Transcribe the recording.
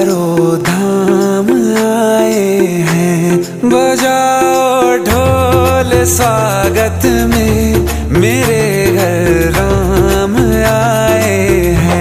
रो धाम आए हैं। बजाओ ढोल स्वागत में।